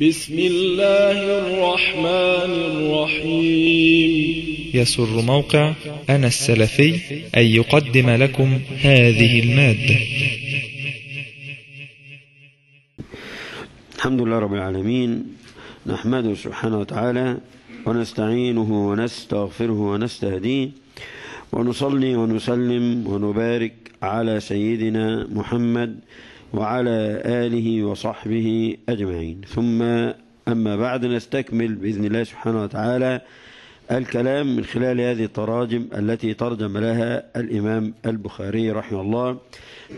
بسم الله الرحمن الرحيم. يسر موقع أنا السلفي أن يقدم لكم هذه المادة. الحمد لله رب العالمين. نحمده سبحانه وتعالى ونستعينه ونستغفره ونستهديه ونصلي ونسلم ونبارك على سيدنا محمد وعلى آله وصحبه أجمعين. ثم أما بعد نستكمل بإذن الله سبحانه وتعالى الكلام من خلال هذه التراجم التي ترجم لها الإمام البخاري رحمه الله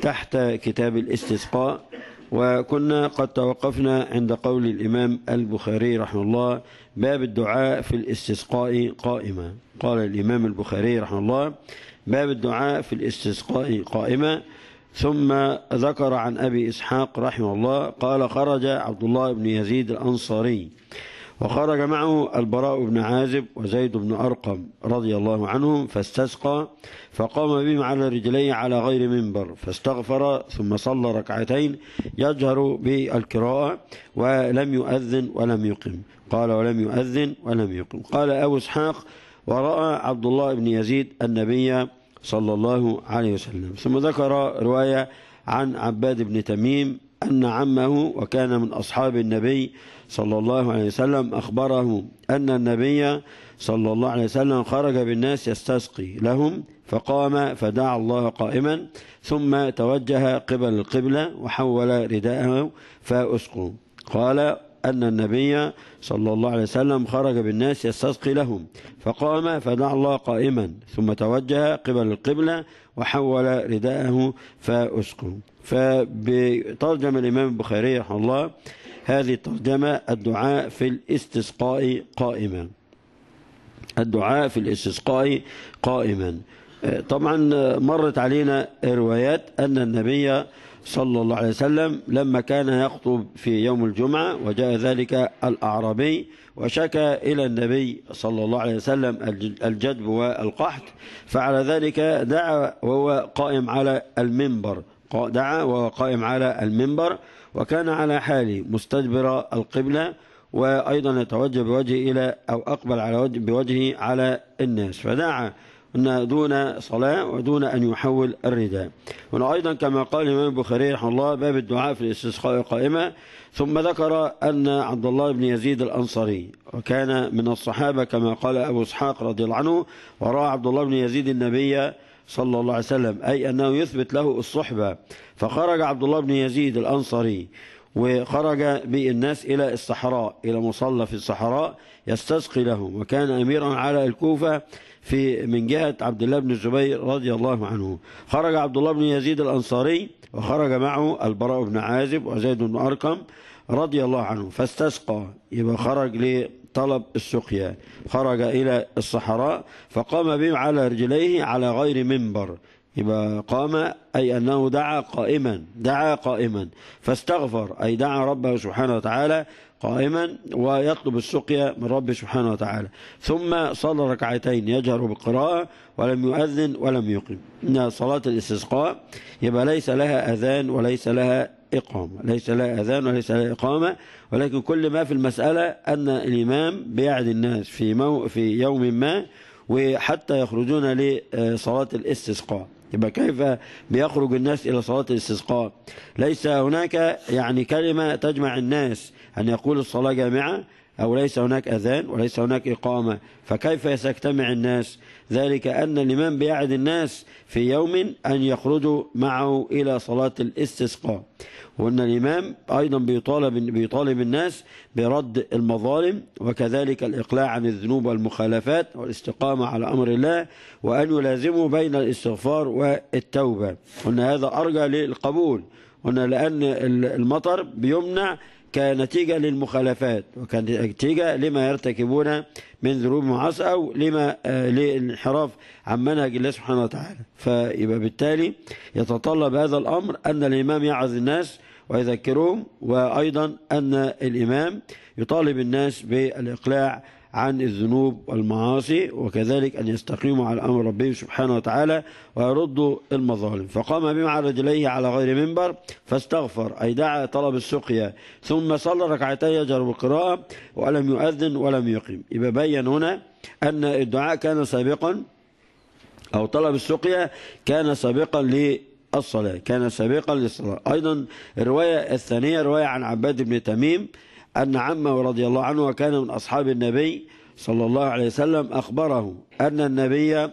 تحت كتاب الاستسقاء. وكنا قد توقفنا عند قول الإمام البخاري رحمه الله باب الدعاء في الاستسقاء قائما. قال الإمام البخاري رحمه الله باب الدعاء في الاستسقاء قائما. ثم ذكر عن أبي إسحاق رحمه الله قال خرج عبد الله بن يزيد الأنصاري وخرج معه البراء بن عازب وزيد بن أرقم رضي الله عنهم فاستسقى فقام بهم على رجليه على غير منبر فاستغفر ثم صلى ركعتين يجهر بالقراءة ولم يؤذن ولم يقم. قال ولم يؤذن ولم يقم. قال أبو إسحاق ورأى عبد الله بن يزيد النبي صلى الله عليه وسلم. ثم ذكر رواية عن عباد بن تميم أن عمه وكان من أصحاب النبي صلى الله عليه وسلم أخبره أن النبي صلى الله عليه وسلم خرج بالناس يستسقي لهم فقام فدعا الله قائما ثم توجه قبل القبلة وحول رداءه فأسقوا. قال أن النبي صلى الله عليه وسلم خرج بالناس يستسقي لهم فقام فدعا الله قائما ثم توجه قبل القبلة وحول رداءه فأسقوا فبترجم الإمام البخاري رحمه الله هذه الترجمة الدعاء في الاستسقاء قائما. الدعاء في الاستسقاء قائما. طبعا مرت علينا روايات أن النبي صلى الله عليه وسلم لما كان يخطب في يوم الجمعة وجاء ذلك الأعرابي وشكى إلى النبي صلى الله عليه وسلم الجدب والقحط. فعلى ذلك دعا وهو قائم على المنبر. دعا وهو قائم على المنبر وكان على حاله مستدبر القبلة وأيضا يتوجه بوجهه إلى أو أقبل على وجه بوجهه على الناس. فدعا أن دون صلاة ودون أن يحول الرداء. هنا أيضا كما قال الإمام البخاري رحمه الله باب الدعاء في الاستسقاء قائمة ثم ذكر أن عبد الله بن يزيد الأنصاري وكان من الصحابة كما قال أبو إسحاق رضي الله عنه ورأى عبد الله بن يزيد النبي صلى الله عليه وسلم أي أنه يثبت له الصحبة. فخرج عبد الله بن يزيد الأنصاري وخرج بالناس إلى الصحراء إلى مصلى في الصحراء يستسقي لهم. وكان أميرا على الكوفة في من جهة عبد الله بن الزبير رضي الله عنه. خرج عبد الله بن يزيد الأنصاري وخرج معه البراء بن عازب وزيد بن أرقم رضي الله عنه. فاستسقى يبقى خرج لطلب السقيا. خرج إلى الصحراء فقام بهم على رجليه على غير منبر. يبقى قام أي أنه دعا قائما دعا قائما. فاستغفر أي دعا ربه سبحانه وتعالى قائما ويطلب السقيا من ربه سبحانه وتعالى. ثم صلى ركعتين يجهر بالقراءة ولم يؤذن ولم يقم. إن صلاة الاستسقاء يبقى ليس لها أذان وليس لها إقامة. ليس لها أذان وليس لها إقامة. ولكن كل ما في المسألة أن الإمام بيعد الناس في, مو في يوم ما وحتى يخرجون لصلاة الاستسقاء. يبقى كيف بيخرج الناس إلى صلاة الاستسقاء؟ ليس هناك يعني كلمة تجمع الناس أن يقول الصلاة جامعة أو ليس هناك أذان وليس هناك إقامة فكيف سيجتمع الناس؟ ذلك أن الإمام بيعد الناس في يوم أن يخرجوا معه إلى صلاة الاستسقاء. وأن الإمام أيضا بيطالب, بيطالب الناس برد المظالم وكذلك الإقلاع عن الذنوب والمخالفات والاستقامة على أمر الله وأن يلازموا بين الاستغفار والتوبة. وأن هذا أرجى للقبول. وأن لأن المطر بيمنع كنتيجة للمخالفات وكنتيجة لما يرتكبون من ذنوب معاصي أو لما للانحراف عن منهج الله سبحانه وتعالى. فيبقى بالتالي يتطلب هذا الأمر أن الإمام يعظ الناس ويذكرهم وأيضا أن الإمام يطالب الناس بالإقلاع عن الذنوب والمعاصي وكذلك أن يستقيموا على أمر ربهم سبحانه وتعالى ويردوا المظالم. فقام بمع رجليه على غير منبر فاستغفر أي دعا طلب السقيا. ثم صلى ركعتين يجر بالقراءة ولم يؤذن ولم يقيم يبقى بين هنا أن الدعاء كان سابقا أو طلب السقيا كان سابقا للصلاة كان سابقا للصلاة. أيضا الرواية الثانية رواية عن عباد بن تميم أن عمه رضي الله عنه وكان من أصحاب النبي صلى الله عليه وسلم أخبره أن النبي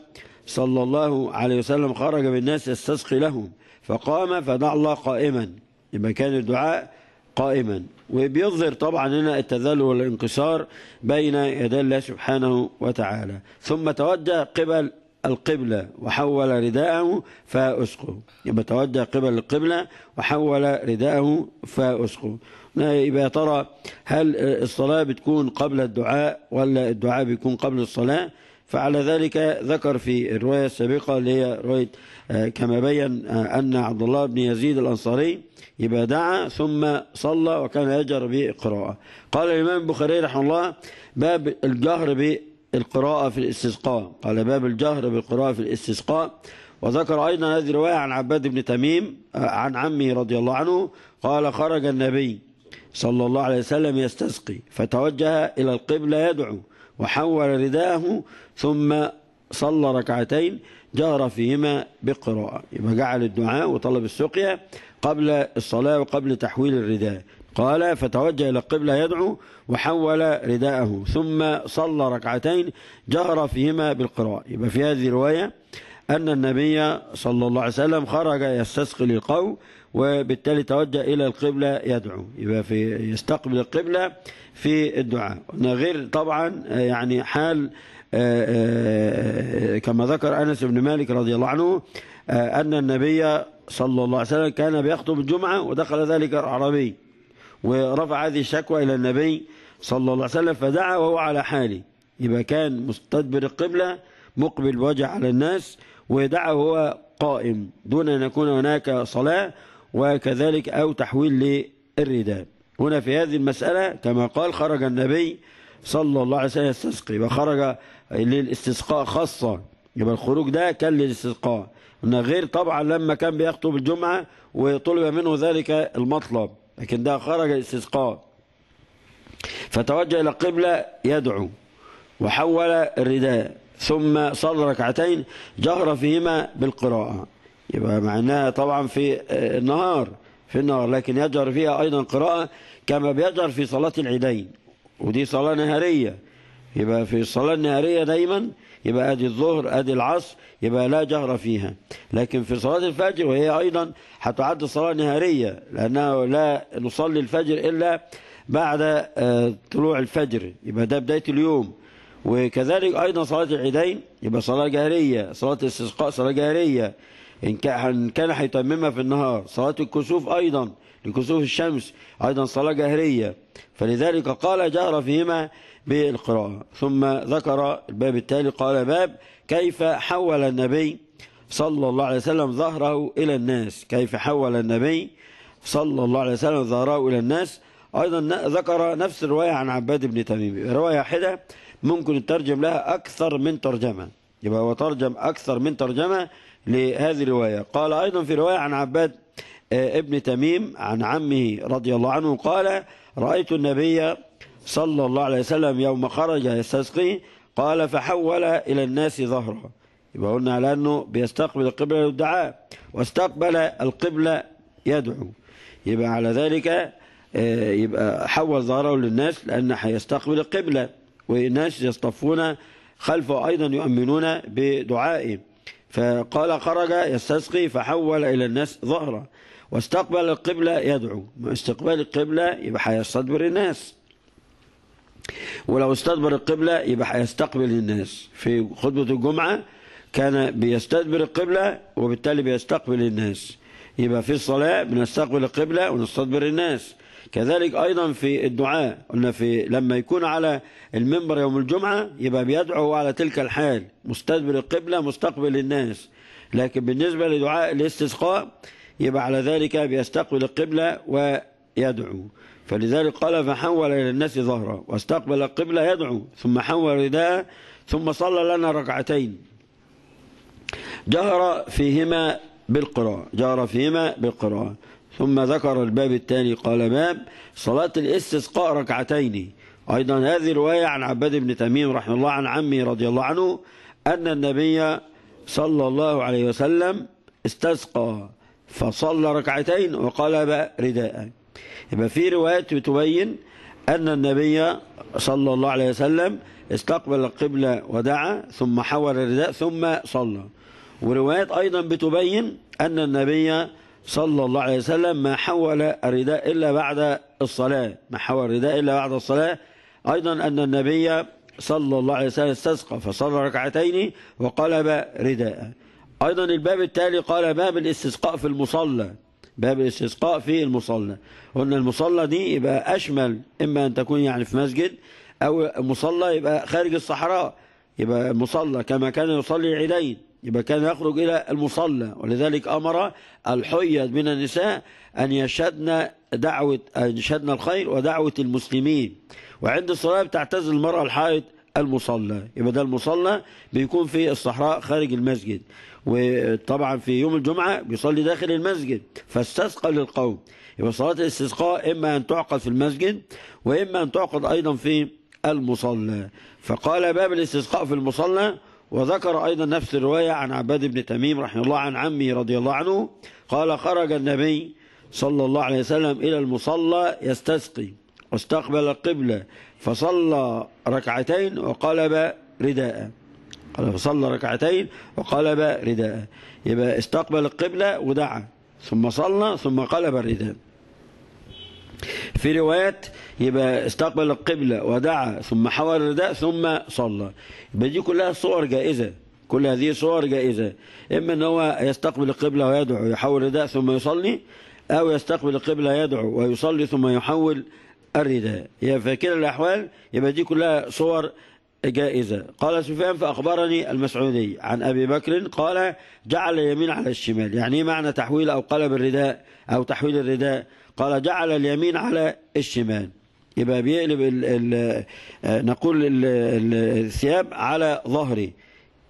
صلى الله عليه وسلم خرج بالناس يستسقي لهم فقام فدعا الله قائما يبقى كان الدعاء قائما. وبيظهر طبعا هنا التذلل والانكسار بين يدي الله سبحانه وتعالى. ثم توجه قبل القبلة وحول رداءه فأسقه. يبقى توجه قبل القبلة وحول رداءه فأسقه. يبقى ترى هل الصلاة بتكون قبل الدعاء ولا الدعاء بيكون قبل الصلاة؟ فعلى ذلك ذكر في الرواية السابقة اللي هي رواية كما بين أن عبد الله بن يزيد الأنصاري يبقى دعا ثم صلى وكان يجر بالقراءة قال الإمام البخاري رحمه الله باب الجهر بالقراءة في الاستسقاء. قال باب الجهر بالقراءة في الاستسقاء. وذكر أيضا هذه الرواية عن عباد بن تميم عن عمه رضي الله عنه. قال خرج النبي صلى الله عليه وسلم يستسقي فتوجه إلى القبلة يدعو وحول رداءه ثم صلى ركعتين جهر فيهما بالقراءة يبقى جعل الدعاء وطلب السقيا قبل الصلاة وقبل تحويل الرداء. قال فتوجه إلى القبلة يدعو وحول رداءه ثم صلى ركعتين جهر فيهما بالقراءة. يبقى في هذه الرواية أن النبي صلى الله عليه وسلم خرج يستسقي للقوم وبالتالي توجه إلى القبلة يدعو يبقى في يستقبل القبلة في الدعاء. غير طبعا يعني حال كما ذكر أنس بن مالك رضي الله عنه أن النبي صلى الله عليه وسلم كان بيخطب الجمعة ودخل ذلك الأعرابي ورفع هذه الشكوى إلى النبي صلى الله عليه وسلم فدعا وهو على حاله. يبقى كان مستدبر القبلة مقبل بوجه على الناس ودعا وهو قائم. دون أن يكون هناك صلاة وكذلك أو تحويل للرداء. هنا في هذه المسألة كما قال خرج النبي صلى الله عليه وسلم يستسقي وخرج للاستسقاء خاصة. يبقى الخروج ده كان للاستسقاء. غير طبعا لما كان بيخطب الجمعة وطلب منه ذلك المطلب لكن ده خرج الاستسقاء فتوجه إلى القبلة يدعو وحول الرداء ثم صلى ركعتين جهر فيهما بالقراءة. يبقى معناها طبعا في النهار في النهار. لكن يجهر فيها أيضا قراءة كما بيجهر في صلاة العيدين. ودي صلاة نهارية. يبقى في الصلاة النهارية دايما يبقى آدي الظهر آدي العصر يبقى لا جهر فيها. لكن في صلاة الفجر وهي أيضا هتعد صلاة نهارية لأنه لا نصلي الفجر إلا بعد طلوع الفجر. يبقى ده بداية اليوم. وكذلك أيضا صلاة العيدين يبقى صلاة جهرية صلاة الاستسقاء صلاة جهرية إن كان هيتممها في النهار صلاة الكسوف أيضا لكسوف الشمس أيضا صلاة جهرية فلذلك قال جهر فيهما بالقراءة. ثم ذكر الباب التالي قال باب كيف حول النبي صلى الله عليه وسلم ظهره إلى الناس. كيف حول النبي صلى الله عليه وسلم ظهره إلى الناس. أيضا ذكر نفس الرواية عن عباد بن تميم. رواية واحدة ممكن الترجم لها أكثر من ترجمة. يبقى هو ترجم أكثر من ترجمة لهذه الرواية. قال أيضا في رواية عن عباد ابن تميم عن عمه رضي الله عنه قال رأيت النبي صلى الله عليه وسلم يوم خرج يستسقي قال فحول إلى الناس ظهره يبقى قلنا على أنه بيستقبل القبلة للدعاء واستقبل القبلة يدعو. يبقى على ذلك يبقى حول ظهره للناس لأنه هيستقبل القبلة والناس يصطفون خلفه أيضا يؤمنون بدعائه. فقال خرج يستسقي فحول إلى الناس ظهره. واستقبل القبلة يدعو. استقبال القبلة يبقى هيستدبر الناس. ولو استدبر القبلة يبقى هيستقبل الناس. في خطبة الجمعة كان بيستدبر القبلة وبالتالي بيستقبل الناس. يبقى في الصلاة بنستقبل القبلة ونستدبر الناس. كذلك أيضا في الدعاء. قلنا في لما يكون على المنبر يوم الجمعة يبقى بيدعو على تلك الحال مستدبر القبلة مستقبل الناس. لكن بالنسبة لدعاء الاستسقاء يبقى على ذلك بيستقبل القبلة ويدعو. فلذلك قال فحول إلى الناس ظهره واستقبل القبلة يدعو ثم حول رداءه ثم صلى لنا ركعتين. جهر فيهما بالقراءة جهر فيهما بالقراءة. ثم ذكر الباب الثاني قال باب صلاة الاستسقاء ركعتين. أيضا هذه رواية عن عباد بن تميم رحمه الله عن عمي رضي الله عنه أن النبي صلى الله عليه وسلم استسقى فصلى ركعتين وقلب رداء. يبقى في روايات بتبين أن النبي صلى الله عليه وسلم استقبل القبلة ودعا ثم حول الرداء ثم صلى. وروايات أيضا بتبين أن النبي صلى الله عليه وسلم ما حول الرداء إلا بعد الصلاة. ما حول الرداء إلا بعد الصلاة. أيضا أن النبي صلى الله عليه وسلم استسقى فصلى ركعتين وقلب رداء. أيضا الباب التالي قال باب الاستسقاء في المصلى. باب الاستسقاء في المصلى. قلنا المصلى دي يبقى أشمل إما أن تكون يعني في مسجد أو مصلى يبقى خارج الصحراء. يبقى مصلى كما كان يصلي العيدين. يبقى كان يخرج إلى المصلى. ولذلك أمر الحيض من النساء أن يشهدن دعوة أن يشهدن الخير ودعوة المسلمين. وعند الصلاة بتعتزل المرأة الحائض المصلى. يبقى ده المصلى بيكون في الصحراء خارج المسجد. وطبعا في يوم الجمعة بيصلي داخل المسجد. فاستسقى للقوم. يبقى صلاة الاستسقاء إما أن تعقد في المسجد وإما أن تعقد أيضا في المصلى. فقال باب الاستسقاء في المصلى وذكر أيضا نفس الرواية عن عباد بن تميم رحمه الله عن عمي رضي الله عنه قال خرج النبي صلى الله عليه وسلم إلى المصلى يستسقي واستقبل القبلة فصلى ركعتين وقلب رداء. قال فصلى ركعتين وقلب رداء. يبقى استقبل القبلة ودعا ثم صلى ثم قلب الرداء في روايات يبقى استقبل القبلة ودعا ثم حول الرداء ثم صلى. يبقى دي كلها صور جائزة. كل هذه صور جائزة. إما أن هو يستقبل القبلة ويدعو ويحول الرداء ثم يصلي أو يستقبل القبلة يدعو ويصلي ثم يحول الرداء. يبقى في كلا الأحوال يبقى دي كلها صور جائزة. قال سفيان فأخبرني المسعودي عن أبي بكر قال جعل اليمين على الشمال يعني معنى تحويل أو قلب الرداء أو تحويل الرداء. قال جعل اليمين على الشمال. يبقى بيقلب ال ال نقول ال ال الثياب على ظهري.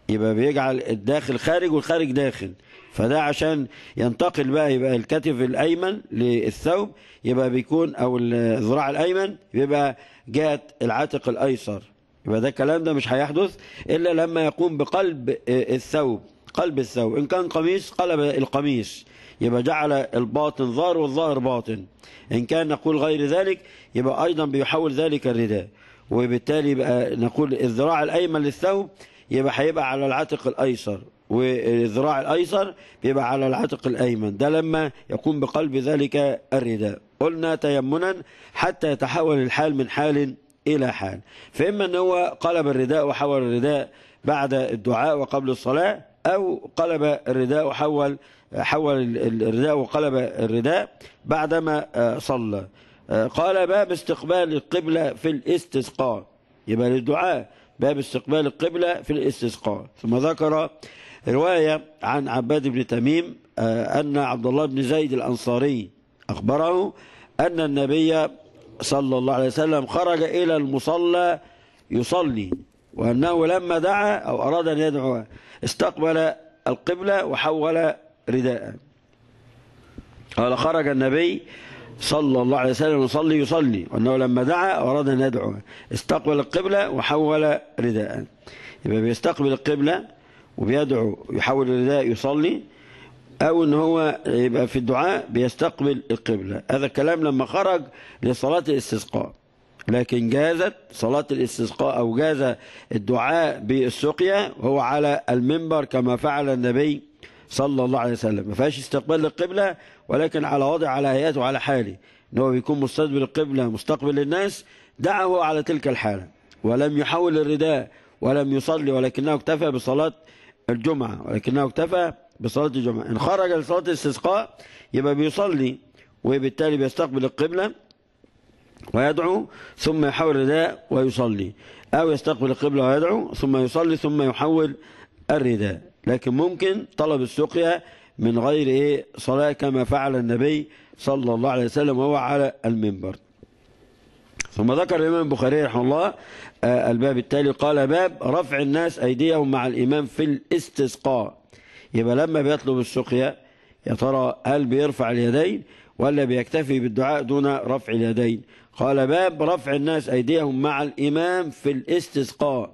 يبقى بيجعل الداخل خارج والخارج داخل. فده عشان ينتقل بقى يبقى الكتف الأيمن للثوب يبقى بيكون أو الذراع الأيمن يبقى جهة العاتق الأيسر. يبقى ده الكلام ده مش هيحدث إلا لما يقوم بقلب الثوب قلب الثوب. إن كان قميص قلب القميص. يبقى جعل الباطن ظاهر والظاهر باطن. إن كان نقول غير ذلك يبقى أيضا بيحول ذلك الرداء. وبالتالي يبقى نقول الذراع الأيمن للثوب يبقى هيبقى على العاتق الأيسر. والذراع الأيسر بيبقى على العاتق الأيمن. ده لما يقوم بقلب ذلك الرداء. قلنا تيمنا حتى يتحول الحال من حال إلى حال. فإما أن هو قلب الرداء وحول الرداء بعد الدعاء وقبل الصلاة أو قلب الرداء وحول حول الرداء وقلب الرداء بعدما صلى. قال باب استقبال القبلة في الاستسقاء. يبقى للدعاء باب استقبال القبلة في الاستسقاء. ثم ذكر رواية عن عباد بن تميم أن عبد الله بن زيد الأنصاري أخبره أن النبي صلى الله عليه وسلم خرج إلى المصلى يصلي وأنه لما دعا أو أراد أن يدعو استقبل القبلة وحول رداء. قال خرج النبي صلى الله عليه وسلم يصلي يصلي وأنه لما دعا أراد أن يدعو استقبل القبلة وحول رداء. يبقى بيستقبل القبلة وبيدعو يحول الرداء يصلي أو أن هو يبقى في الدعاء بيستقبل القبلة. هذا الكلام لما خرج لصلاة الاستسقاء. لكن جازت صلاة الاستسقاء أو جاز الدعاء بالسقيا وهو على المنبر كما فعل النبي صلى الله عليه وسلم. ما فيهاش استقبال للقبلة ولكن على وضع على هيئته وعلى حاله. إن هو بيكون مستقبل القبلة مستقبل للناس دعه على تلك الحالة. ولم يحول الرداء ولم يصلي ولكنه اكتفى بصلاة الجمعة ولكنه اكتفى بصلاة الجمعة. إن خرج لصلاة الاستسقاء يبقى بيصلي وبالتالي بيستقبل القبلة ويدعو ثم يحول الرداء ويصلي. أو يستقبل القبلة ويدعو ثم يصلي ثم يحول الرداء. لكن ممكن طلب السقيا من غير إيه؟ صلاة كما فعل النبي صلى الله عليه وسلم وهو على المنبر. ثم ذكر الإمام البخاري رحمه الله آه، الباب التالي. قال باب رفع الناس أيديهم مع الإمام في الاستسقاء. يبقى لما بيطلب السقيا يا ترى هل بيرفع اليدين ولا بيكتفي بالدعاء دون رفع اليدين؟ قال باب رفع الناس أيديهم مع الإمام في الاستسقاء.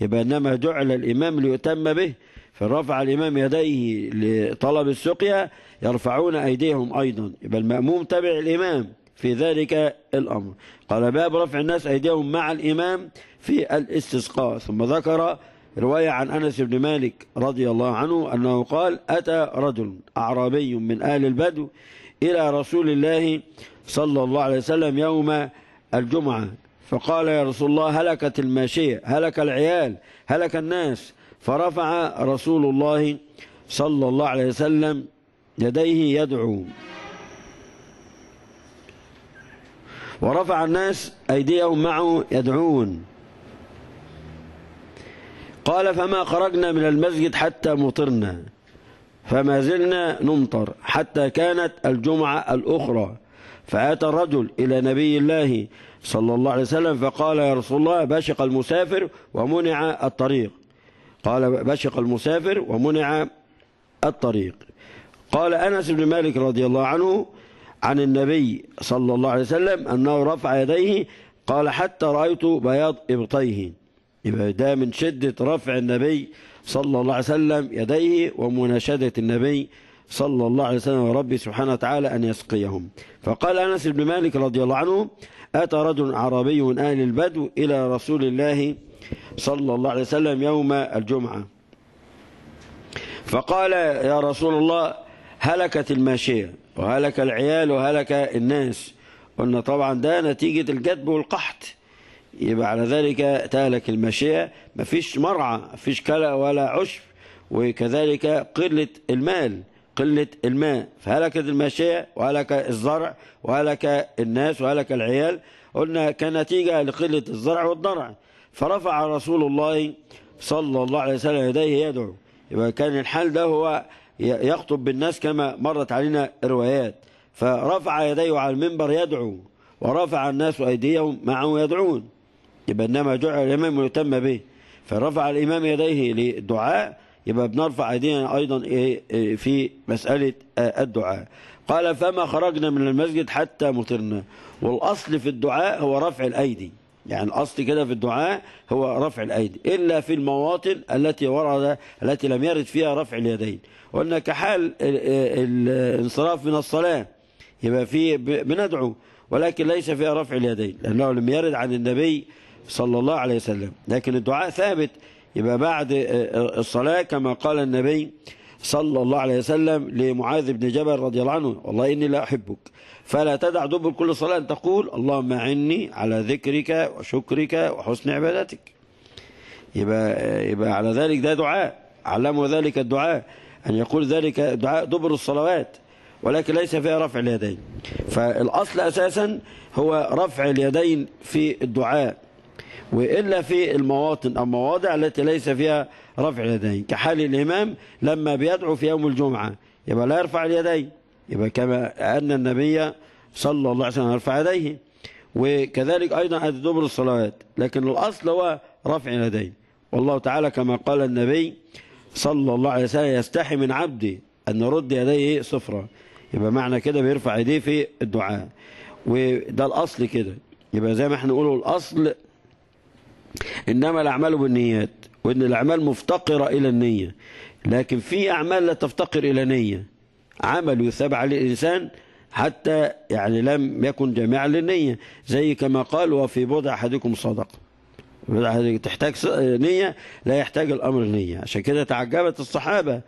يبقى إنما جعل الإمام ليؤتم به فرفع الإمام يديه لطلب السقيا يرفعون أيديهم أيضا. يبقى المأموم تبع الإمام في ذلك الأمر. قال باب رفع الناس أيديهم مع الإمام في الاستسقاء. ثم ذكر رواية عن أنس بن مالك رضي الله عنه أنه قال أتى رجل أعرابي من آل البدو إلى رسول الله صلى الله عليه وسلم يوم الجمعة فقال يا رسول الله هلكت الماشية هلك العيال هلك الناس. فرفع رسول الله صلى الله عليه وسلم يديه يدعو. ورفع الناس أيديهم معه يدعون. قال فما خرجنا من المسجد حتى مطرنا فما زلنا نمطر حتى كانت الجمعة الأخرى. فأتى الرجل إلى نبي الله صلى الله عليه وسلم فقال يا رسول الله بشق المسافر ومنع الطريق. قال بشق المسافر ومنع الطريق. قال أنس بن مالك رضي الله عنه عن النبي صلى الله عليه وسلم أنه رفع يديه قال حتى رأيت بياض إبطيه. يبقى ده من شدة رفع النبي صلى الله عليه وسلم يديه ومناشدة النبي صلى الله عليه وسلم وربي سبحانه وتعالى أن يسقيهم. فقال أنس بن مالك رضي الله عنه أتى رجل عربي من أهل البدو إلى رسول الله صلى الله عليه وسلم يوم الجمعة. فقال يا رسول الله هلكت الماشية وهلك العيال وهلك الناس. قلنا طبعا ده نتيجة الجدب والقحط. يبقى على ذلك تهلك الماشية مفيش مرعى مفيش كلى ولا عشب وكذلك قلة المال قلة الماء. فهلكت الماشية وهلك الزرع وهلك الناس وهلك العيال. قلنا كنتيجة لقلة الزرع والضرع. فرفع رسول الله صلى الله عليه وسلم يديه يدعو. يبقى كان الحال ده هو يخطب بالناس كما مرت علينا روايات فرفع يديه على المنبر يدعو ورفع الناس أيديهم معه يدعون. يبقى إنما جعل الإمام يتم به. فرفع الإمام يديه للدعاء يبقى بنرفع أيدينا أيضا في مسألة الدعاء. قال فما خرجنا من المسجد حتى مطرنا. والأصل في الدعاء هو رفع الأيدي. يعني الأصل كده في الدعاء هو رفع الأيدي. إلا في المواطن التي ورد التي لم يرد فيها رفع اليدين. قلنا كحال الانصراف من الصلاة يبقى فيه بندعو. ولكن ليس فيها رفع اليدين لأنه لم يرد عن النبي صلى الله عليه وسلم. لكن الدعاء ثابت. يبقى بعد الصلاة كما قال النبي صلى الله عليه وسلم لمعاذ بن جبل رضي الله عنه والله إني لا أحبك. فلا تدع دبر كل صلاة أن تقول اللهم أعني على ذكرك وشكرك وحسن عبادتك. يبقى, يبقى على ذلك ده دعاء. علمه ذلك الدعاء. أن يقول ذلك دعاء دبر الصلوات. ولكن ليس فيها رفع اليدين. فالأصل أساسا هو رفع اليدين في الدعاء. وإلا في المواطن أو مواضع التي ليس فيها رفع اليدين كحال الإمام لما بيدعو في يوم الجمعة يبقى لا يرفع اليدين يبقى كما أن النبي صلى الله عليه وسلم يرفع يديه وكذلك أيضا هذه دبر الصلوات لكن الأصل هو رفع اليدين. والله تعالى كما قال النبي صلى الله عليه وسلم يستحي من عبدي أن يرد يديه صفرا يبقى معنى كده بيرفع يديه في الدعاء. وده الأصل كده. يبقى زي ما إحنا نقوله الأصل إنما الأعمال بالنيات وإن الأعمال مفتقرة إلى النية. لكن في أعمال لا تفتقر إلى نية. عمل يثاب عليه الإنسان حتى يعني لم يكن جامعا للنية. زي كما قال وفي بضع أحدكم صدقة. تحتاج نية لا يحتاج الأمر نية عشان كده تعجبت الصحابة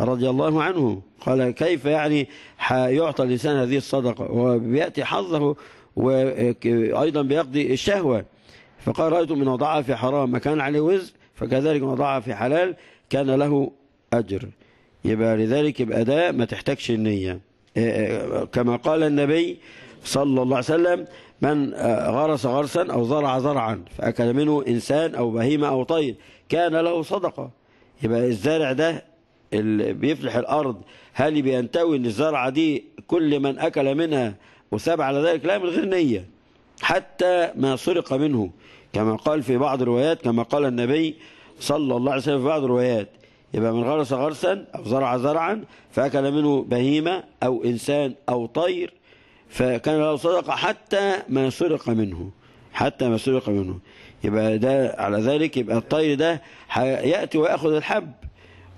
رضي الله عنه قال كيف يعني يعطى الإنسان هذه الصدقة؟ وبيأتي حظه وأيضا بيقضي الشهوة. فقال رأيت من وضعها في حرام ما كان عليه وزر فكذلك من وضعها في حلال كان له أجر. يبقى لذلك يبقى ده ما تحتاجش النية. كما قال النبي صلى الله عليه وسلم من غرس غرسا أو زرع زرعا فأكل منه إنسان أو بهيمة أو طير كان له صدقة. يبقى الزارع ده اللي بيفلح الأرض هل بينتوي الزرعة دي كل من أكل منها وساب على ذلك؟ لا من غير نية. حتى ما سرق منه كما قال في بعض الروايات كما قال النبي صلى الله عليه وسلم في بعض الروايات يبقى من غرس غرسا أو زرع زرعا فأكل منه بهيمة أو إنسان أو طير فكان له صدقة حتى ما سرق منه حتى ما سرق منه. يبقى ده على ذلك يبقى الطير ده يأتي ويأخذ الحب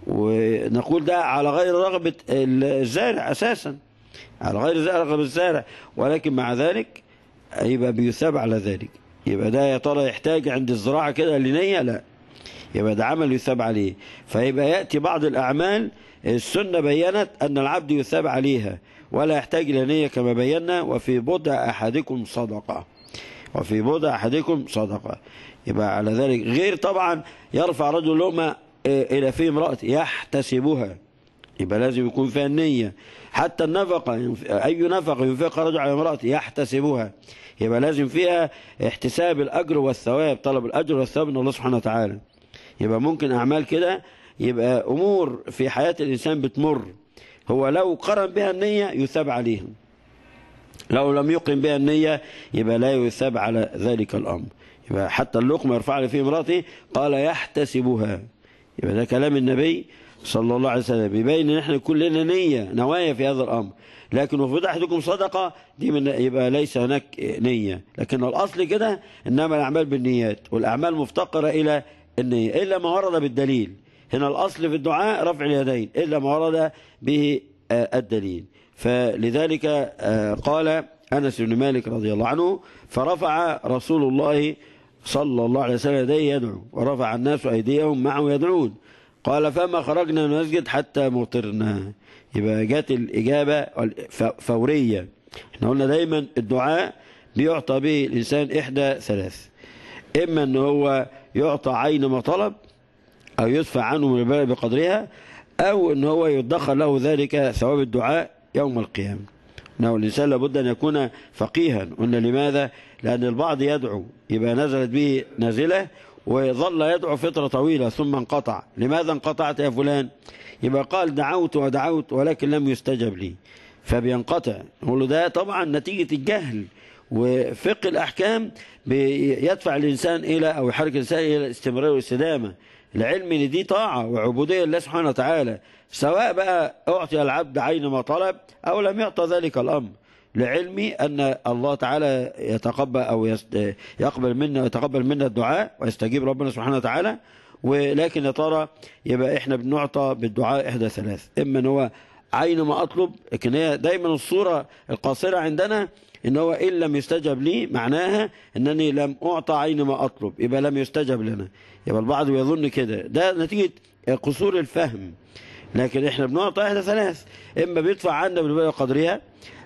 ونقول ده على غير رغبة الزارع أساسا على غير رغبة الزارع ولكن مع ذلك يبقى بيثاب على ذلك. يبقى ده يا ترى يحتاج عند الزراعة كده لنية لا. يبقى ده عمل يثاب عليه. فيبقى يأتي بعض الأعمال السنة بينت أن العبد يثاب عليها ولا يحتاج إلى نية كما بينا وفي بضع أحدكم صدقة. وفي بضع أحدكم صدقة. يبقى على ذلك. غير طبعا يرفع رجل لقمة إلى في امرأة يحتسبها. يبقى لازم يكون فيها النية. حتى النفقة أي نفقة ينفقها رجل على امرأة يحتسبها. يبقى لازم فيها احتساب الأجر والثواب طلب الأجر والثواب من الله سبحانه وتعالى. يبقى ممكن أعمال كده يبقى أمور في حياة الإنسان بتمر. هو لو قرن بها النية يثاب عليها لو لم يقم بها النية يبقى لا يثاب على ذلك الأمر. يبقى حتى اللقمة يرفع في امرأته قال يحتسبها. يبقى ده كلام النبي صلى الله عليه وسلم يبين إن إحنا كلنا نية نوايا في هذا الأمر. لكن وفي أحدكم صدقة دي من يبقى ليس هناك نية. لكن الأصل كده إنما الأعمال بالنيات والأعمال مفتقرة إلى النية إلا ما ورد بالدليل. هنا الأصل في الدعاء رفع اليدين إلا ما ورد به الدليل. فلذلك قال أنس بن مالك رضي الله عنه فرفع رسول الله صلى الله عليه وسلم يديه يدعو ورفع الناس أيديهم معه يدعون. قال فما خرجنا من المسجد حتى مطرنا. يبقى جات الإجابة فورية. إحنا قلنا دايما الدعاء بيعطى به الإنسان إحدى ثلاث. إما أن هو يعطى عين ما طلب أو يدفع عنه من البلد بقدرها أو أن هو يدخر له ذلك ثواب الدعاء يوم القيامة. أنه الإنسان لابد أن يكون فقيها. قلنا لماذا؟ لأن البعض يدعو. يبقى نزلت به نازلة وظل يدعو فترة طويلة ثم انقطع. لماذا انقطعت يا فلان؟ يبقى قال دعوت ودعوت ولكن لم يستجب لي. فبينقطع. نقول له ده طبعا نتيجة الجهل وفقه الأحكام يدفع الإنسان إلى أو يحرك الإنسان إلى الاستمرار والاستدامة. العلم إن دي طاعة وعبودية لله سبحانه وتعالى. سواء بقى أعطي العبد عين ما طلب أو لم يعطى ذلك الأمر. لعلمي أن الله تعالى يتقبل أو يقبل منا ويتقبل منا الدعاء ويستجيب ربنا سبحانه وتعالى. ولكن يا ترى يبقى إحنا بنعطى بالدعاء إحدى ثلاث. إما أن هو عين ما أطلب لكن هي دايما الصورة القاصرة عندنا إن هو إن لم يستجب لي معناها إنني لم أعطى عين ما أطلب. يبقى لم يستجب لنا. يبقى البعض يظن كده. ده نتيجة قصور الفهم. لكن إحنا بنعطى إحدى ثلاث. إما بيدفع عنا بالبلد قدرها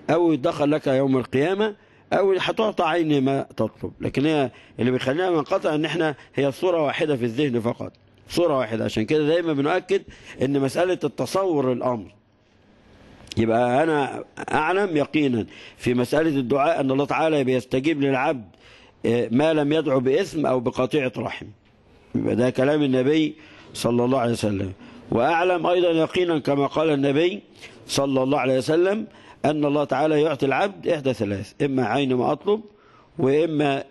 أو يدخل لك يوم القيامة أو هتعطى عين ما تطلب. لكن هي اللي بيخلينا منقطع إن إحنا هي صورة واحدة في الذهن فقط. صورة واحدة. عشان كده دايما بنؤكد إن مسألة التصور الامر يبقى أنا أعلم يقينا في مسألة الدعاء أن الله تعالى بيستجيب للعبد ما لم يدعو بإثم أو بقطيعة رحم. يبقى ده كلام النبي صلى الله عليه وسلم. وأعلم أيضا يقينا كما قال النبي صلى الله عليه وسلم أن الله تعالى يعطي العبد إحدى ثلاث إما عين ما أطلب وإما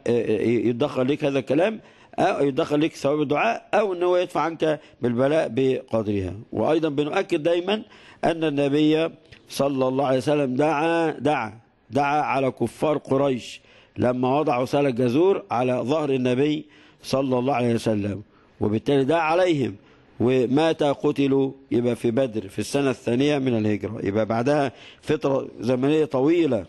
يدخل لك هذا الكلام أو يدخل لك ثواب الدعاء أو أنه يدفع عنك بالبلاء بقدرها. وأيضا بنؤكد دايما أن النبي صلى الله عليه وسلم دعا دعا دعا على كفار قريش لما وضعوا سال الجزور على ظهر النبي صلى الله عليه وسلم وبالتالي دعا عليهم. ومات قتلوا؟ يبقى في بدر في السنة الثانية من الهجرة. يبقى بعدها فترة زمنية طويلة.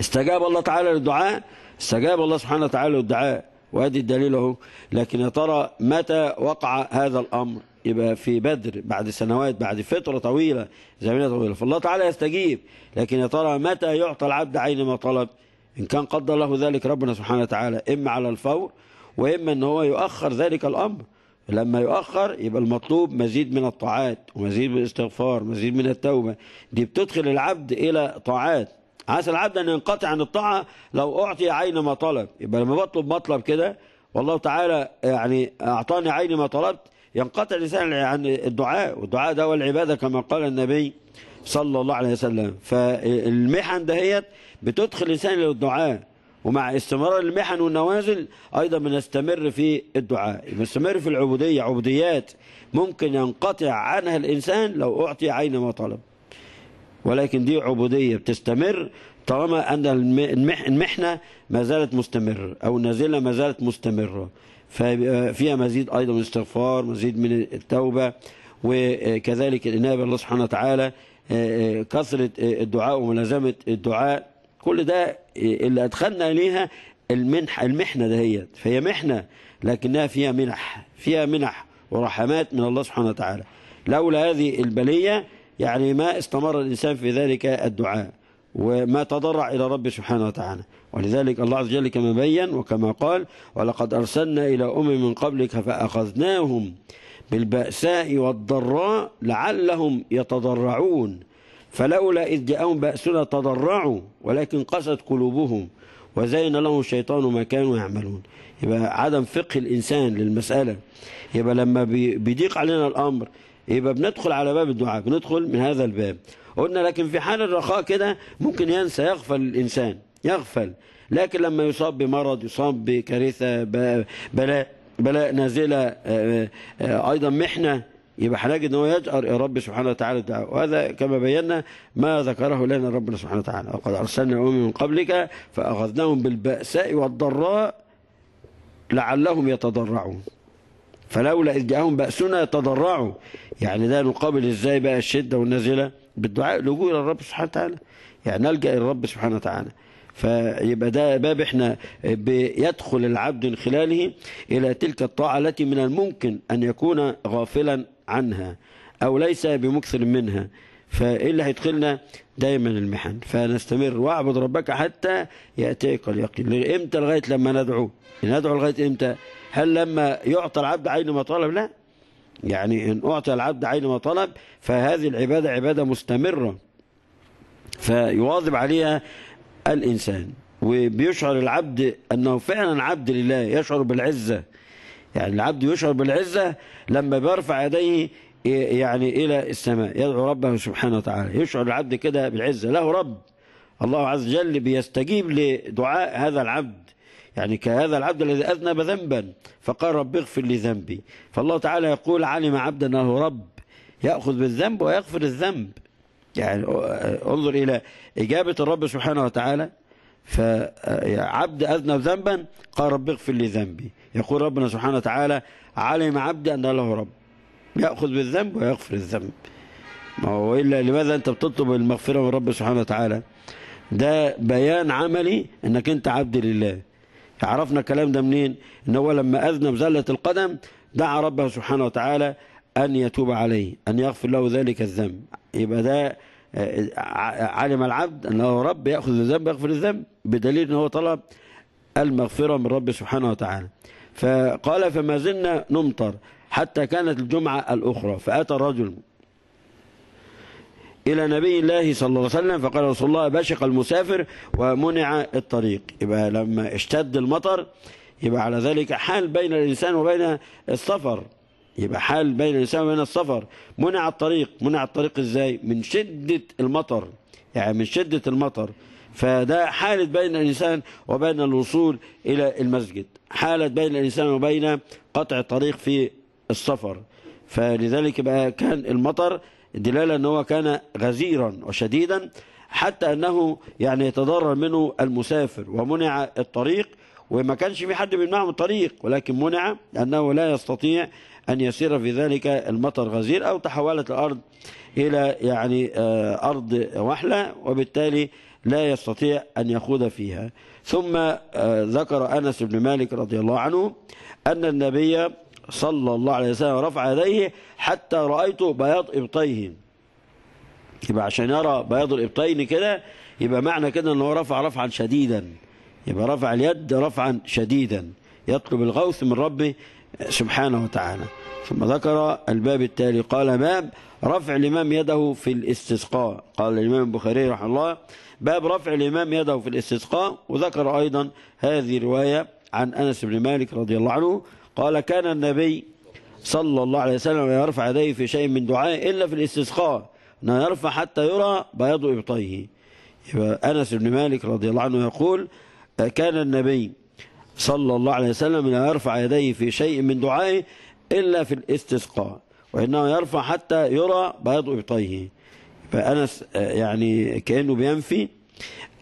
استجاب الله تعالى للدعاء؟ استجاب الله سبحانه وتعالى للدعاء. وادي الدليل اهو. لكن يا ترى متى وقع هذا الأمر؟ يبقى في بدر بعد سنوات بعد فترة طويلة زمنية طويلة. فالله تعالى يستجيب. لكن يا ترى متى يعطى العبد عين ما طلب؟ إن كان قدر له ذلك ربنا سبحانه وتعالى. إما على الفور وإما أن هو يؤخر ذلك الأمر. لما يؤخر يبقى المطلوب مزيد من الطاعات ومزيد من الاستغفار مزيد من التوبة. دي بتدخل العبد إلى طاعات. عسى العبد أن ينقطع عن الطاعة لو أعطي عين ما طلب. يبقى لما بطلب مطلب كده والله تعالى يعني أعطاني عين ما طلبت ينقطع الإنسان عن الدعاء. والدعاء ده هو العبادة كما قال النبي صلى الله عليه وسلم. فالمحن دهيت بتدخل الإنسان إلى الدعاء. ومع استمرار المحن والنوازل أيضا بنستمر في الدعاء. بنستمر في العبودية عبوديات ممكن ينقطع عنها الإنسان لو أعطي عين ما طلب. ولكن دي عبودية بتستمر طالما أن المح المحنة ما زالت مستمرة أو النازلة ما زالت مستمرة. ففيها مزيد أيضا من الاستغفار مزيد من التوبة وكذلك الإنابة الله سبحانه وتعالى كثرة الدعاء وملازمة الدعاء. كل ده اللي أدخلنا إليها المنح المحنة دهيت فهي محنة لكنها فيها منح فيها منح ورحمات من الله سبحانه وتعالى. لولا هذه البلية يعني ما استمر الإنسان في ذلك الدعاء وما تضرع إلى رب سبحانه وتعالى. ولذلك الله عز وجل كما بين وكما قال ولقد أرسلنا إلى أمم من قبلك فأخذناهم بالبأساء والضراء لعلهم يتضرعون. فلولا إذ جاءهم بأسنا تضرعوا ولكن قست قلوبهم وزين لهم الشيطان ما كانوا يعملون. يبقى عدم فقه الإنسان للمسألة. يبقى لما بيضيق علينا الأمر يبقى بندخل على باب الدعاء بندخل من هذا الباب. قلنا لكن في حال الرخاء كده ممكن ينسى يغفل الإنسان يغفل. لكن لما يصاب بمرض يصاب بكارثة بلاء بلاء نازلة أيضا محنة يبقى هنجد إن هو يجأر يا رب سبحانه وتعالى الدعاء. وهذا كما بينا ما ذكره لنا ربنا سبحانه وتعالى. وقد أرسلنا أمم من قبلك فأخذناهم بالبأساء والضراء لعلهم يتضرعون. فلولا إذ جاءهم بأسنا يتضرعوا. يعني ده نقابل إزاي بقى الشدة والنازلة بالدعاء لجوء إلى الرب سبحانه وتعالى. يعني نلجأ إلى الرب سبحانه وتعالى. فيبقى ده باب إحنا بيدخل العبد من خلاله إلى تلك الطاعة التي من الممكن أن يكون غافلا عنها أو ليس بمكثر منها فإيه اللي هيدخلنا دايما المحن. فنستمر واعبد ربك حتى يأتيك اليقين. إمتى لغاية لما ندعو؟ ندعو لغاية إمتى؟ هل لما يعطى العبد عين ما طلب؟ لا. يعني إن أعطى العبد عين ما طلب فهذه العبادة عبادة مستمرة. فيواظب عليها الإنسان. وبيشعر العبد أنه فعلا عبد لله يشعر بالعزة. يعني العبد يشعر بالعزة لما بيرفع يديه يعني إلى السماء يدعو ربه سبحانه وتعالى. يشعر العبد كده بالعزة له رب. الله عز وجل بيستجيب لدعاء هذا العبد. يعني كهذا العبد الذي أذنب ذنبا فقال رب اغفر لي ذنبي. فالله تعالى يقول علم عبدا أنه رب يأخذ بالذنب ويغفر الذنب. يعني انظر إلى إجابة الرب سبحانه وتعالى. فعبد أذنب ذنبا قال رب اغفر لي ذنبي. يقول ربنا سبحانه وتعالى علم عبد أن له رب. يأخذ بالذنب ويغفر الذنب. ما هو إلا لماذا أنت بتطلب المغفرة من رب سبحانه وتعالى؟ ده بيان عملي أنك أنت عبد لله. عرفنا الكلام ده منين؟ إن هو لما أذنب زلة القدم دعا ربه سبحانه وتعالى أن يتوب عليه أن يغفر له ذلك الذنب. يبقى ده علم العبد أنه رب يأخذ الذنب يغفر الذنب بدليل أنه طلب المغفرة من رب سبحانه وتعالى. فقال فما زلنا نمطر حتى كانت الجمعة الأخرى. فأتى الرجل إلى نبي الله صلى الله عليه وسلم فقال رسول الله بشق المسافر ومنع الطريق. يبقى لما اشتد المطر يبقى على ذلك حال بين الإنسان وبين السفر. يبقى حال بين الإنسان وبين السفر. منع الطريق. منع الطريق إزاي؟ من شدة المطر. يعني من شدة المطر. فده حالة بين الإنسان وبين الوصول إلى المسجد. حالة بين الإنسان وبين قطع الطريق في السفر. فلذلك بقى كان المطر دلالة أنه كان غزيرا وشديدا حتى أنه يعني يتضرر منه المسافر. ومنع الطريق. وما كانش في حد بيمنعه الطريق. ولكن منع لأنه لا يستطيع أن يسير في ذلك المطر غزير أو تحولت الأرض إلى يعني أرض وحلة وبالتالي لا يستطيع أن يخوض فيها. ثم ذكر أنس بن مالك رضي الله عنه أن النبي صلى الله عليه وسلم رفع يديه حتى رأيت بياض إبطيه. يبقى عشان يرى بياض الإبطين كده يبقى معنى كده أنه رفع رفعا شديدا. يبقى رفع اليد رفعا شديدا. يطلب الغوث من ربه سبحانه وتعالى. ثم ذكر الباب التالي قال باب رفع الإمام يده في الاستسقاء. قال الإمام البخاري رحمه الله باب رفع الإمام يده في الاستسقاء. وذكر أيضا هذه رواية عن أنس بن مالك رضي الله عنه. قال كان النبي صلى الله عليه وسلم يرفع يديه في شيء من دعائه إلا في الاستسقاء. أنه يرفع حتى يرى بياض إبطيه. أنس بن مالك رضي الله عنه يقول كان النبي صلى الله عليه وسلم لا يرفع يديه في شيء من دعائه إلا في الاستسقاء وإنه يرفع حتى يرى بياض إبطيه. فأنس يعني كأنه بينفي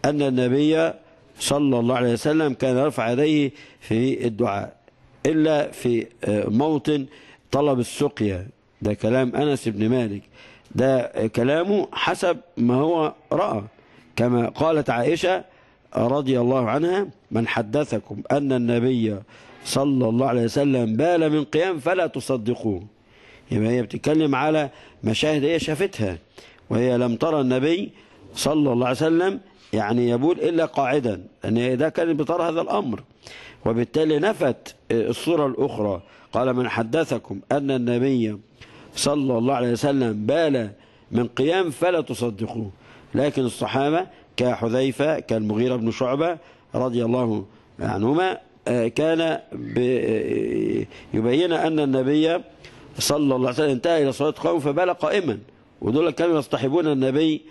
أن النبي صلى الله عليه وسلم كان يرفع يديه في الدعاء إلا في موطن طلب السقيا. ده كلام أنس بن مالك. ده كلامه حسب ما هو رأى. كما قالت عائشة رضي الله عنها من حدثكم أن النبي صلى الله عليه وسلم بال من قيام فلا تصدقوه. يبقى هي بتتكلم على مشاهد هي شافتها وهي لم ترى النبي صلى الله عليه وسلم يعني يبول إلا قاعدا لأن ده كان بترى هذا الأمر. وبالتالي نفت الصورة الأخرى قال من حدثكم أن النبي صلى الله عليه وسلم بال من قيام فلا تصدقوه. لكن الصحابة كحذيفة كالمغيرة بن شعبة رضي الله عنهما كان يبين أن النبي صلى الله عليه وسلم انتهى إلى صلاة قوم فبال قائما. ودول كانوا يصطحبون النبي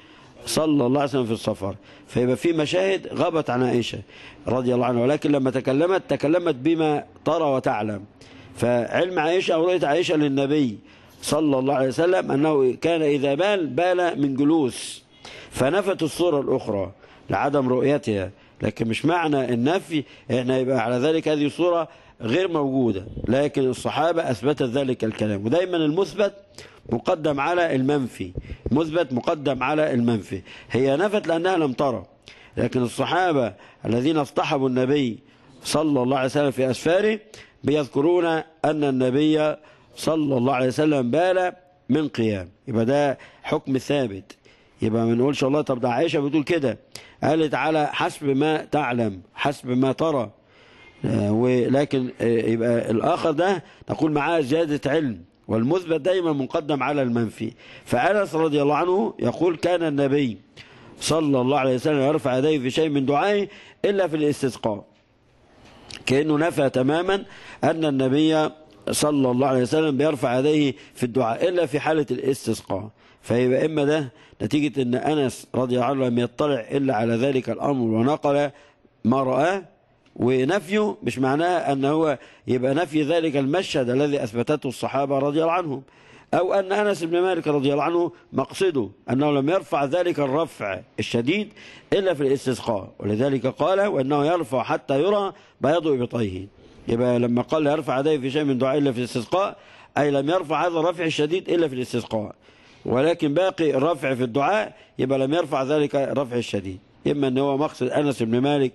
صلى الله عليه وسلم في السفر. فيبقى في مشاهد غابت عن عائشة رضي الله عنها ولكن لما تكلمت تكلمت بما ترى وتعلم. فعلم عائشة أو رؤية عائشة للنبي صلى الله عليه وسلم أنه كان إذا بال بال من جلوس. فنفت الصورة الأخرى لعدم رؤيتها لكن مش معنى النفي إحنا يبقى على ذلك هذه صورة غير موجودة لكن الصحابة أثبتت ذلك الكلام. ودايما المثبت مقدم على المنفي مثبت مقدم على المنفي. هي نفت لأنها لم ترى لكن الصحابة الذين اصطحبوا النبي صلى الله عليه وسلم في أسفاره بيذكرون أن النبي صلى الله عليه وسلم بال من قيام. يبقى ده حكم ثابت. يبقى ما نقولش الله. طب ده عائشة بتقول كده. قالت على حسب ما تعلم حسب ما ترى. ولكن يبقى الآخر ده نقول معاه زيادة علم. والمثبت دايما مقدم على المنفي. فأنس رضي الله عنه يقول كان النبي صلى الله عليه وسلم يرفع يديه في شيء من دعائه إلا في الاستسقاء. كأنه نفى تماما أن النبي صلى الله عليه وسلم بيرفع يديه في الدعاء إلا في حالة الاستسقاء. فيبقى إما ده نتيجة أن أنس رضي الله عنه لم يطلع إلا على ذلك الأمر ونقل ما رآه ونفيه مش معناه أن هو يبقى نفي ذلك المشهد الذي أثبتته الصحابة رضي الله عنهم. أو أن أنس بن مالك رضي الله عنه مقصده أنه لم يرفع ذلك الرفع الشديد إلا في الاستسقاء. ولذلك قال وأنه يرفع حتى يرى بياض إبطيه يبقى لما قال يرفع يديه في شيء من دعاء إلا في الاستسقاء أي لم يرفع هذا الرفع الشديد إلا في الاستسقاء. ولكن باقي الرفع في الدعاء يبقى لم يرفع ذلك الرفع الشديد. إما أن هو مقصد أنس بن مالك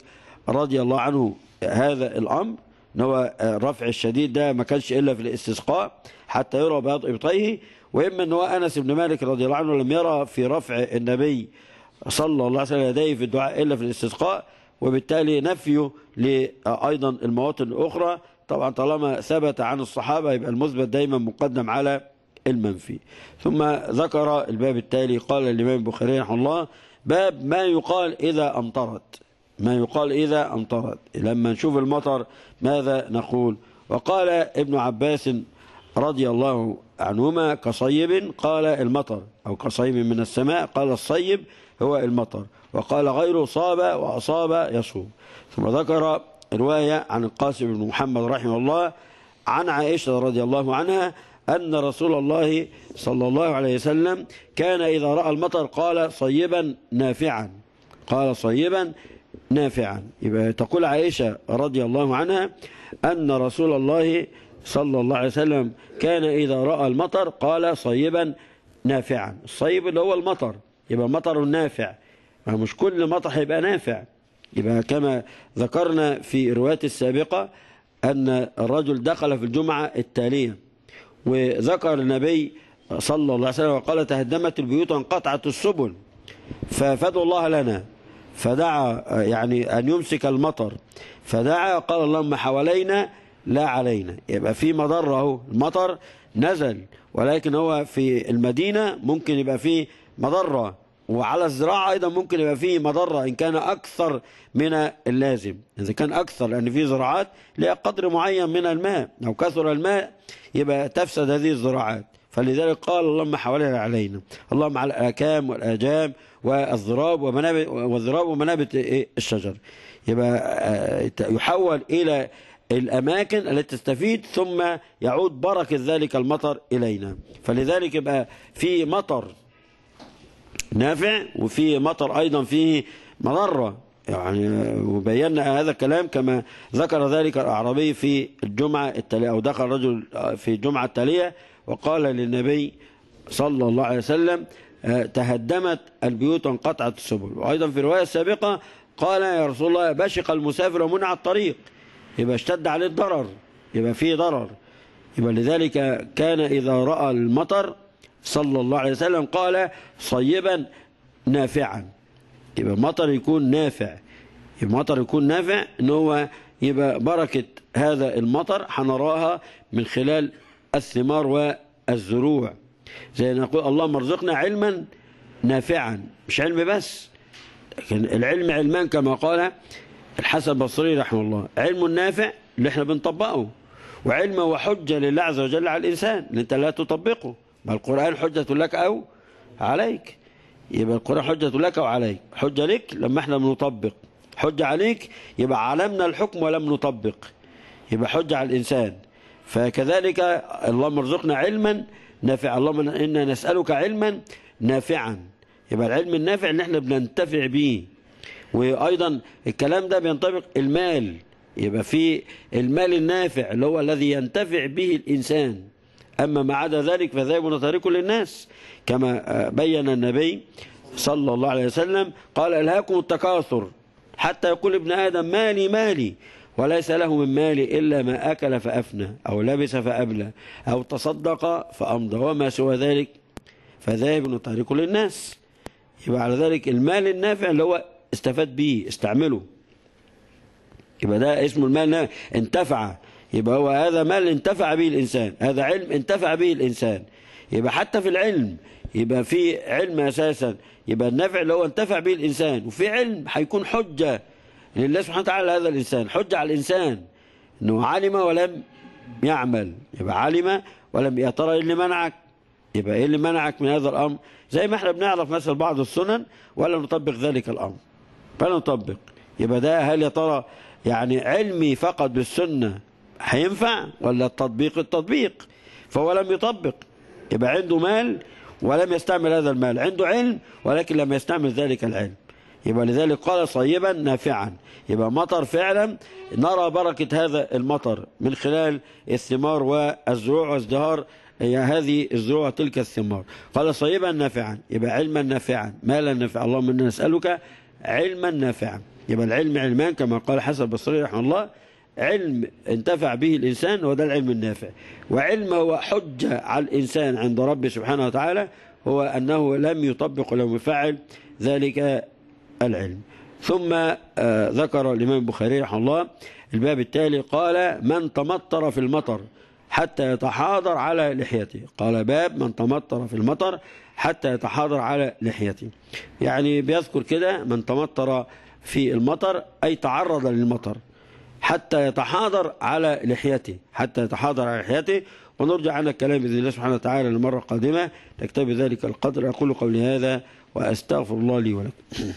رضي الله عنه هذا الأمر إن هو الرفع الشديد ده ما كانش إلا في الاستسقاء حتى يرى بياض إبطيه. وإما أن هو أنس بن مالك رضي الله عنه لم يرى في رفع النبي صلى الله عليه وسلم يديه في الدعاء إلا في الاستسقاء وبالتالي نفيه أيضا المواطن الأخرى. طبعا طالما ثبت عن الصحابة يبقى المثبت دايما مقدم على المنفي. ثم ذكر الباب التالي قال الإمام البخاري رحمه الله باب ما يقال إذا أمطرت. ما يقال إذا أمطرت. لما نشوف المطر ماذا نقول؟ وقال ابن عباس رضي الله عنهما كصيب قال المطر أو كصيب من السماء قال الصيب هو المطر. وقال غيره صاب وأصاب يصوب. ثم ذكر رواية عن القاسم بن محمد رحمه الله عن عائشة رضي الله عنها أن رسول الله صلى الله عليه وسلم كان إذا رأى المطر قال صيبا نافعا. قال صيبا نافعا. يبقى تقول عائشة رضي الله عنها أن رسول الله صلى الله عليه وسلم كان إذا رأى المطر قال صيبا نافعا. الصيب اللي هو المطر يبقى مطر نافع. مش كل مطر هيبقى نافع. يبقى كما ذكرنا في الروايات السابقة أن الرجل دخل في الجمعة التالية. وذكر النبي صلى الله عليه وسلم وقال تهدمت البيوت وانقطعت السبل ففدوا الله لنا. فدعا يعني أن يمسك المطر. فدعا قال اللهم حوالينا لا علينا. يبقى في مضرة أهو. المطر نزل ولكن هو في المدينة ممكن يبقى فيه مضرة. وعلى الزراعة أيضا ممكن يبقى فيه مضرة إن كان أكثر من اللازم. إذا كان أكثر لأن في زراعات لها قدر معين من الماء. لو كثر الماء يبقى تفسد هذه الزراعات. فلذلك قال اللهم حوالينا علينا. اللهم على الأكام والآجام والذراب ومنابت والذراب ومنابت الشجر. يبقى آه، يحول إلى الأماكن التي تستفيد ثم يعود بركة ذلك المطر إلينا. فلذلك يبقى في مطر نافع وفي مطر أيضا فيه مضرة. يعني وبينا هذا الكلام كما ذكر ذلك الأعرابي في الجمعة التالية أو دخل رجل في الجمعة التالية وقال للنبي صلى الله عليه وسلم آه، تهدمت البيوت وانقطعت السبل. وأيضا في الرواية السابقة قال يا رسول الله بشق المسافر ومنع الطريق. يبقى اشتد عليه الضرر يبقى فيه ضرر. يبقى لذلك كان إذا رأى المطر صلى الله عليه وسلم قال صيبا نافعا. يبقى المطر يكون نافع. يبقى المطر يكون نافع إن هو يبقى بركة هذا المطر هنراها من خلال الثمار والزروع. زي نقول اللهم ارزقنا علما نافعا مش علم بس لكن العلم علمان كما قال الحسن البصري رحمه الله. علم نافع اللي إحنا بنطبقه وعلم وحجة لله عز وجل على الإنسان اللي أنت لا تطبقه. ما القرآن حجة لك أو عليك. يبقى القرآن حجة لك وعليك حجة لك لما إحنا بنطبق. حجة عليك يبقى علمنا الحكم ولم نطبق. يبقى حجة على الإنسان. فكذلك اللهم ارزقنا علما نافعا. اللهم إنا نسألك علما نافعا. يبقى العلم النافع اللي إحنا بننتفع به وأيضا الكلام ده بينطبق المال. يبقى في المال النافع اللي هو الذي ينتفع به الإنسان. أما ما عدا ذلك فذهب تارك للناس كما بين النبي صلى الله عليه وسلم قال ألهاكم التكاثر حتى يقول ابن آدم مالي مالي وليس له من مالي إلا ما أكل فأفنى أو لبس فأبلى أو تصدق فأمضى وما سوى ذلك فذاهب تارك للناس. يبقى على ذلك المال النافع اللي هو استفاد به استعمله. يبقى ده اسمه المال النافع. انتفع يبقى هو هذا مال انتفع به الإنسان هذا علم انتفع به الإنسان. يبقى حتى في العلم يبقى في علم أساسا يبقى النفع اللي هو انتفع به الإنسان. وفي علم هيكون حجة لله سبحانه وتعالى هذا الإنسان حجة على الإنسان. أنه علم ولم يعمل. يبقى علم ولم يا ترى إيه اللي منعك؟ يبقى إيه اللي منعك من هذا الأمر؟ زي ما إحنا بنعرف مثلا بعض السنن ولا نطبق ذلك الأمر؟ فلا نطبق. يبقى ده هل يا ترى يعني علمي فقط بالسنة هينفع ولا التطبيق التطبيق؟ فهو لم يطبق. يبقى عنده مال ولم يستعمل هذا المال. عنده علم ولكن لم يستعمل ذلك العلم. يبقى لذلك قال صيبا نافعا. يبقى مطر فعلا نرى بركة هذا المطر من خلال الثمار والزروع وازدهار هذه الزروع وتلك الثمار. قال صيبا نافعا. يبقى علما نافعا. مالا نافعا. اللهم إنا نسألك علما نافعا. يبقى العلم علمان كما قال حسن البصري رحمه الله. علم انتفع به الإنسان وده العلم النافع. وعلم هو حجة على الإنسان عند ربه سبحانه وتعالى هو أنه لم يطبق ولم يفعل ذلك العلم. ثم آه ذكر الإمام البخاري رحمه الله الباب التالي قال من تمطر في المطر حتى يتحاضر على لحيته. قال باب من تمطر في المطر حتى يتحاضر على لحيته. يعني بيذكر كده من تمطر في المطر أي تعرض للمطر. حتى يتحاضر على لحيته حتى يتحاضر على لحيته. ونرجع عن الكلام بإذن الله سبحانه وتعالى للمرة القادمة. نكتب ذلك القدر. أقول قولي هذا وأستغفر الله لي ولكم.